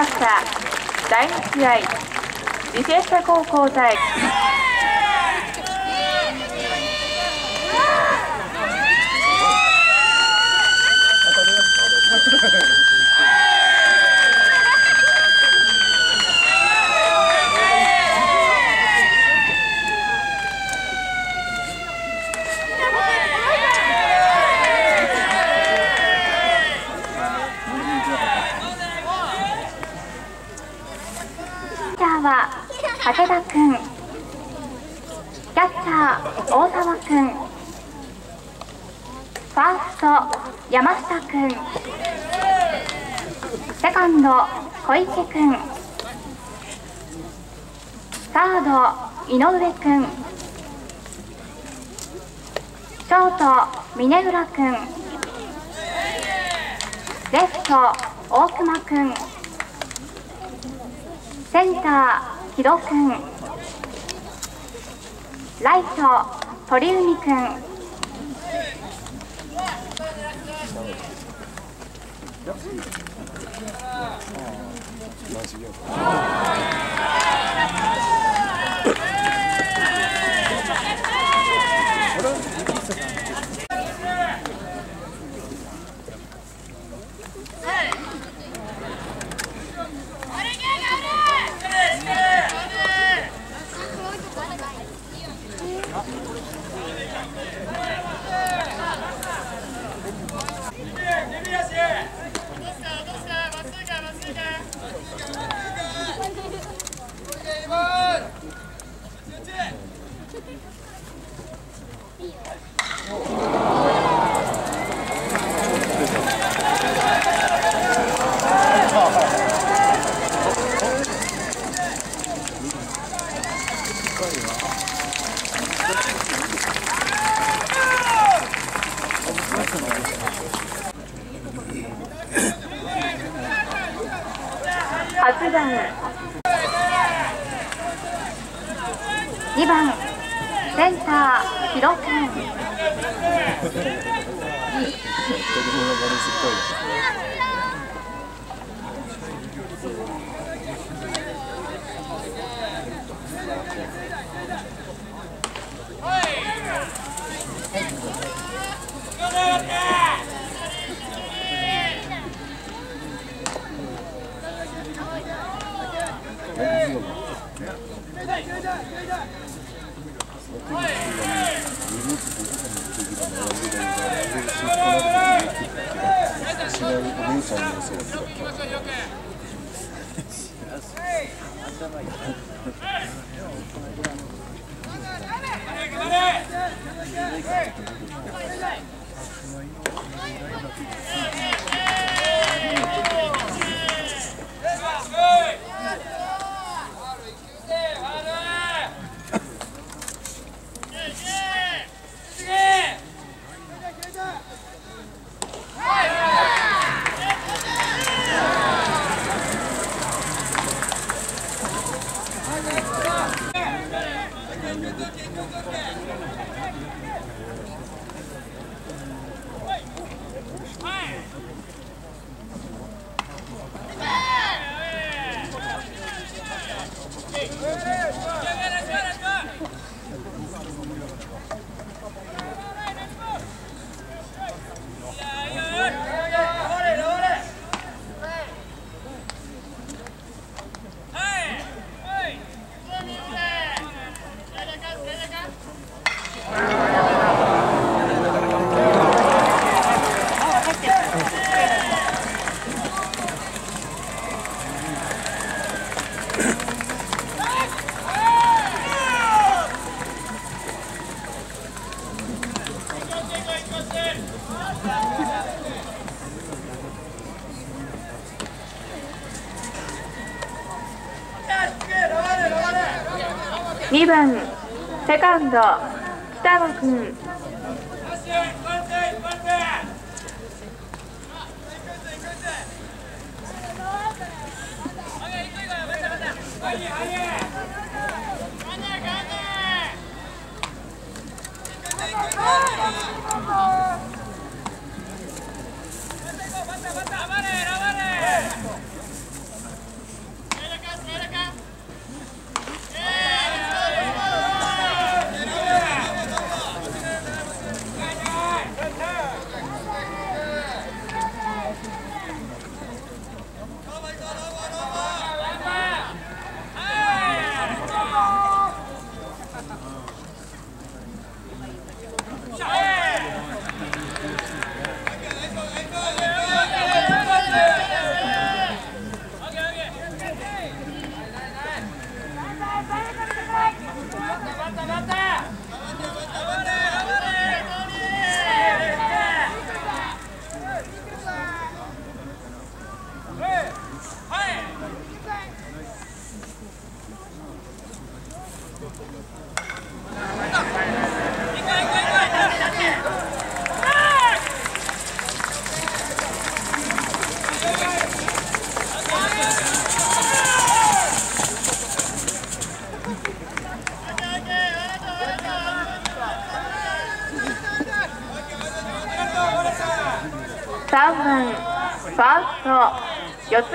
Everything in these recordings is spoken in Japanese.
ました。第2試合履正社高校対 キャーは武田くんキャッチャー大沢くんファースト山下くんセカンド小池くんサード井上くんショート峰浦くんレフト大熊くんセンター、木戸くんライト、鳥海くん。番セカンド北野君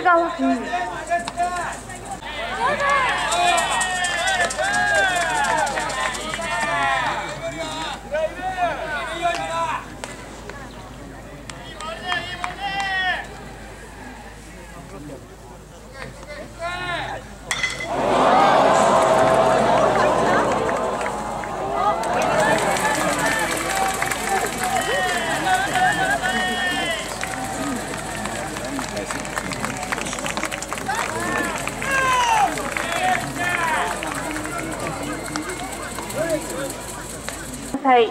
ト四つ川君はい。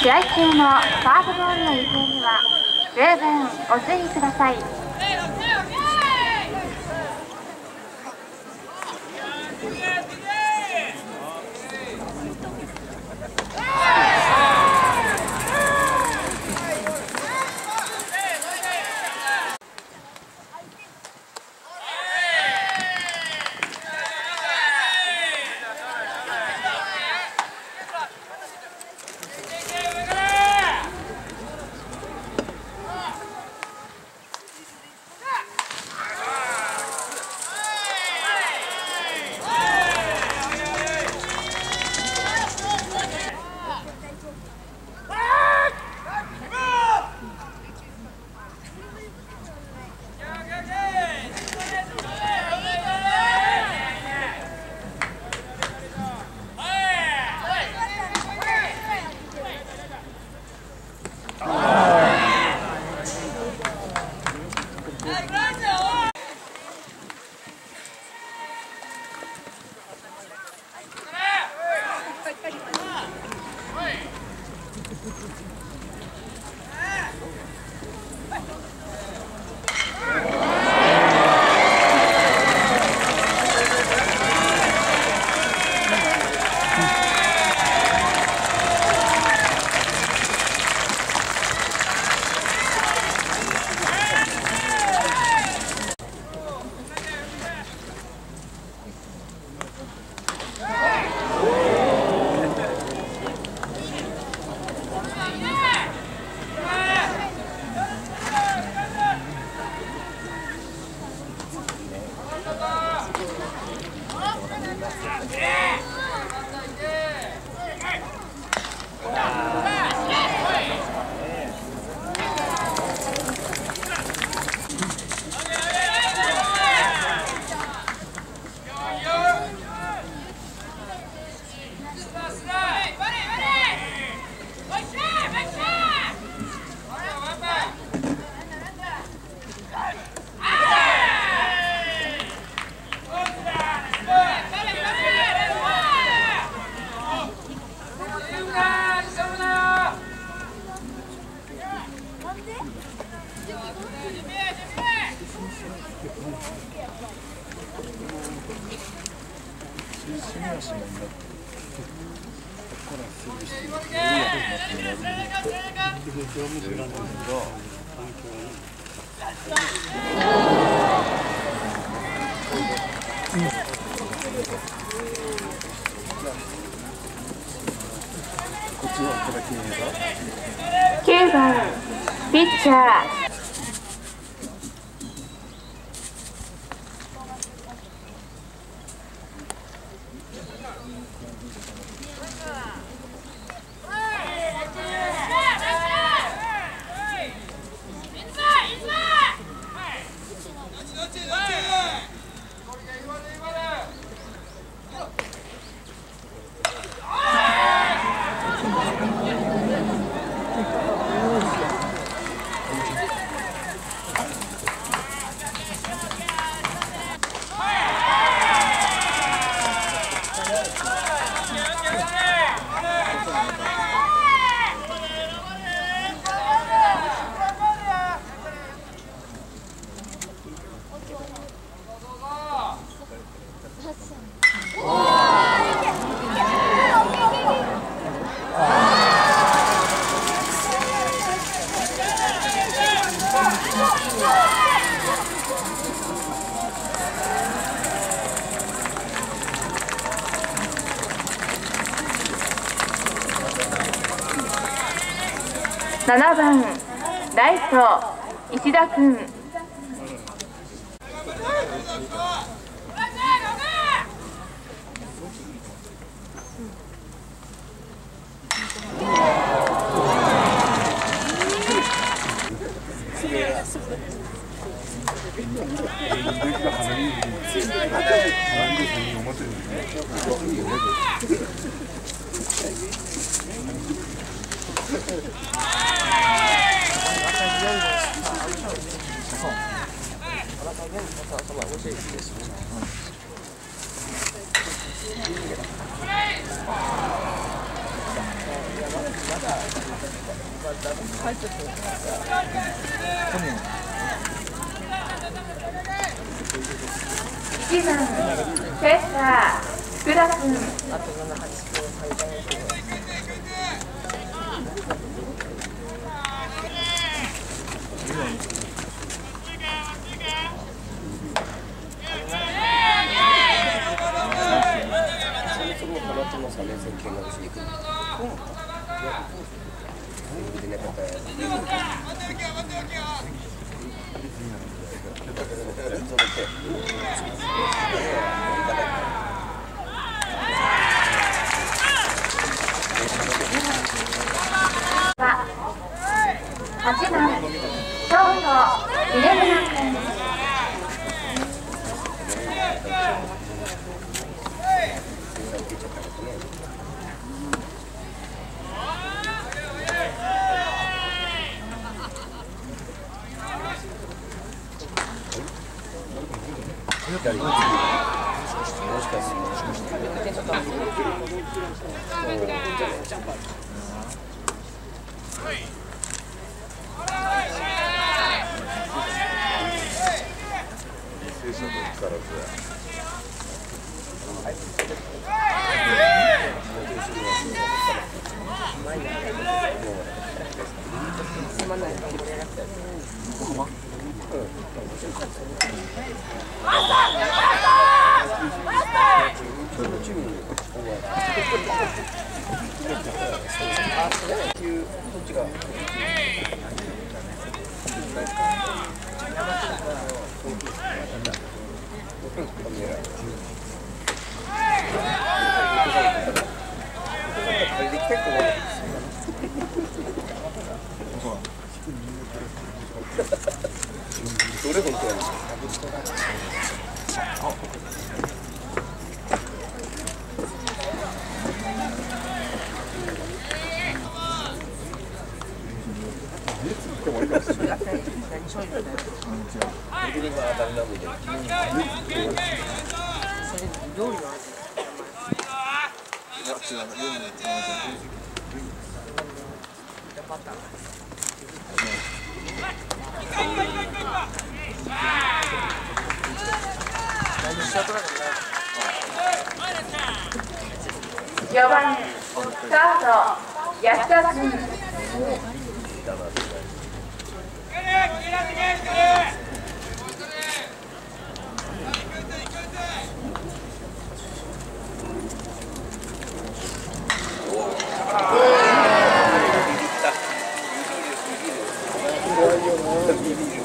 試合中のファールボールの行方には十分ご注意ください。9番ピッ石田君。1番セッター福田君との3年生見学しに行くんですうん。でなかったらそれっては8番ショート入村君もしかしてどれ本当やねん4番スター。ト安田君「اليوم.